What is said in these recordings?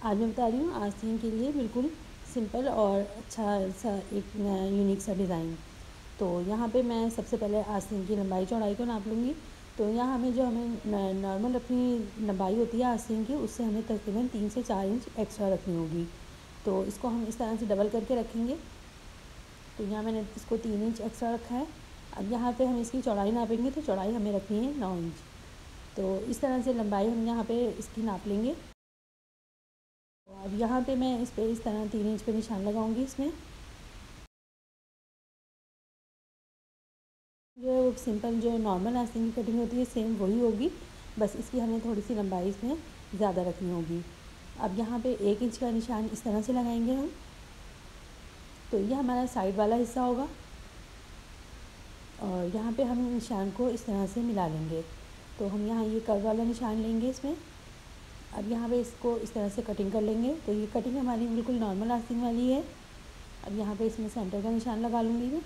आज मैं बता रही हूँ आस्तीन के लिए बिल्कुल सिंपल और अच्छा सा एक यूनिक सा डिज़ाइन तो यहाँ पे मैं सबसे पहले आस्तीन की लंबाई चौड़ाई को नाप लूँगी। तो यहाँ हमें जो हमें नॉर्मल अपनी लंबाई होती है आस्तीन की, उससे हमें तकरीबन तीन से चार इंच एक्स्ट्रा रखनी होगी। तो इसको हम इस तरह से डबल करके रखेंगे। तो यहाँ मैंने इसको तीन इंच एक्स्ट्रा रखा है। अब यहाँ पे हम इसकी चौड़ाई नापेंगे तो चौड़ाई हमें रखनी है नौ इंच तो इस तरह से लंबाई हम यहाँ पे इसकी नाप लेंगे। अब यहाँ पे मैं इस पर इस तरह तीन इंच पे निशान लगाऊँगी इसमें। जो है वो सिंपल, जो नॉर्मल आस्तीन की कटिंग होती है, सेम वही होगी। बस इसकी हमें थोड़ी सी लंबाई इसमें ज़्यादा रखनी होगी। अब यहाँ पे एक इंच का निशान इस तरह से लगाएँगे हम। तो ये हमारा साइड वाला हिस्सा होगा। और यहाँ पे हम निशान को इस तरह से मिला लेंगे। तो हम यहाँ ये कर्व वाला निशान लेंगे इसमें। अब यहाँ पे इसको इस तरह से कटिंग कर लेंगे। तो ये कटिंग हमारी बिल्कुल नॉर्मल आस्तीन वाली है। अब यहाँ पे इसमें सेंटर का निशान लगा लूँगी मैं।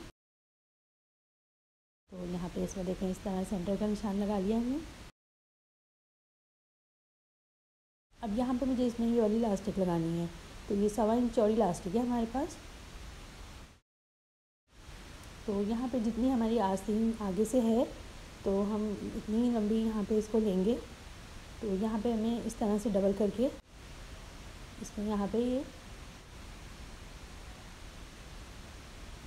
तो यहाँ पे इसमें देखें, इस तरह सेंटर का निशान लगा लिया हमने। अब यहाँ पे मुझे इसमें ये वाली लास्टिक लगानी है। तो ये सवा इंच चौड़ी लास्टिक है हमारे पास। तो यहाँ पे जितनी हमारी आस्तीन आगे से है तो हम इतनी लंबी यहाँ पे इसको लेंगे। तो यहाँ पे हमें इस तरह से डबल करके इसमें यहाँ पे ये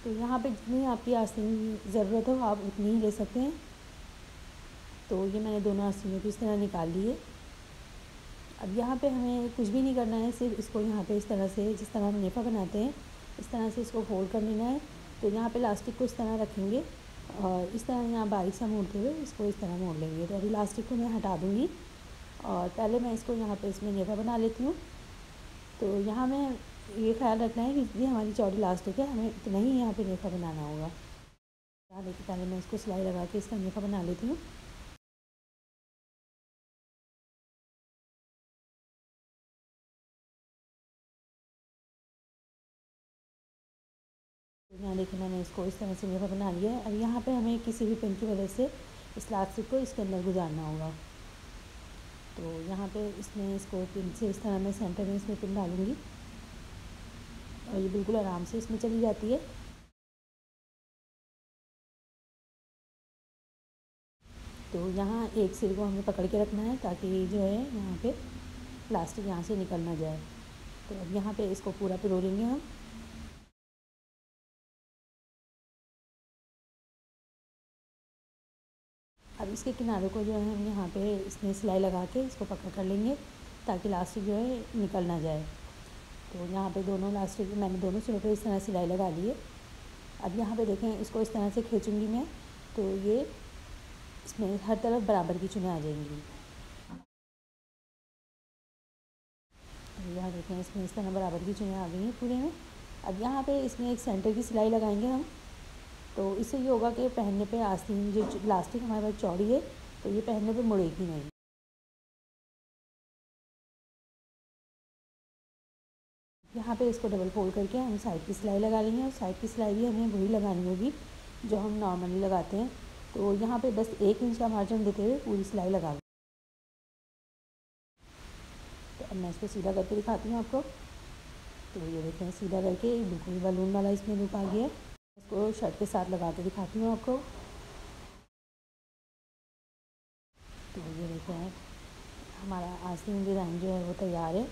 तो यहाँ पे जितनी आपकी आस्तीन ज़रूरत हो, आप उतनी ही ले सकते हैं। तो ये मैंने दोनों आस्तीनों को इस तरह निकाल लिए। अब यहाँ पे हमें कुछ भी नहीं करना है, सिर्फ़ इसको यहाँ पे इस तरह से, जिस तरह हम नेफा बनाते हैं, इस तरह से इसको फोल्ड कर लेना है। तो यहाँ पे लास्टिक को इस तरह रखेंगे और इस तरह यहाँ बारीक सा मोड़ते हुए इसको इस तरह मोड़ लेंगे। तो अभी लास्टिक को मैं हटा दूँगी। और पहले मैं इसको यहाँ पे इसमें नेफा बना लेती हूँ। तो यहाँ में ये ख्याल रखना है कि जितनी हमारी चौड़ी लास्ट हो गया, हमें इतना ही यहाँ पे नेफा बनाना होगा। यहाँ देखिए, पहले मैं इसको सिलाई लगा के इसका नेफा बना लेती हूँ। तो यहाँ देखिए, मैंने इसको इस तरह से नेफा बना लिया है। अब यहाँ पे हमें किसी भी पेन की वजह से इस लास्टिक को इसके अंदर गुजारना होगा। तो यहाँ पे इसमें इसको पिन से इस तरह मैं सेंटर में इसमें पिन डालूँगी। और ये बिल्कुल आराम से इसमें चली जाती है। तो यहाँ एक सिर को हमें पकड़ के रखना है ताकि जो है यहाँ पे प्लास्टिक यहाँ से निकल ना जाए। तो अब यहाँ पे इसको पूरा पिरो लेंगे हम। अब इसके किनारों को जो है हम यहाँ पे इसमें सिलाई लगा के इसको पकड़ कर लेंगे, ताकि लास्टिक जो है निकल ना जाए। तो यहाँ पे दोनों लास्टिक मैंने दोनों सिरों पे इस तरह सिलाई लगा ली है। अब यहाँ पे देखें, इसको इस तरह से खींचूँगी मैं तो ये इसमें हर तरफ़ बराबर की चुने आ जाएँगी। तो यहाँ देखें, इसमें इस तरह बराबर की चुनें आ गई हैं पूरे में। अब यहाँ पे इसमें एक सेंटर की सिलाई लगाएँगे हम। तो इससे ये होगा कि पहनने पे आस्तीन जो लास्टिक हमारे पास चौड़ी है तो ये पहनने पे मुड़ेगी नहीं। यहाँ पे इसको डबल फोल्ड करके हम साइड की सिलाई लगा लेंगे और साइड की सिलाई भी हमें वही लगानी होगी, जो हम नॉर्मली लगाते हैं। तो यहाँ पे बस एक इंच का मार्जिन देते हुए पूरी सिलाई लगा लें। तो अब मैं इसको सीधा करके दिखाती हूँ आपको। तो ये देखते हैं सीधा करके बिल्कुल बलून वाला इसमें लुक आ गया। इसको शर्ट के साथ लगा के दिखाती हूँ आपको। तो ये देखो हमारा आस्तीन डिज़ाइन जो है वो तैयार है।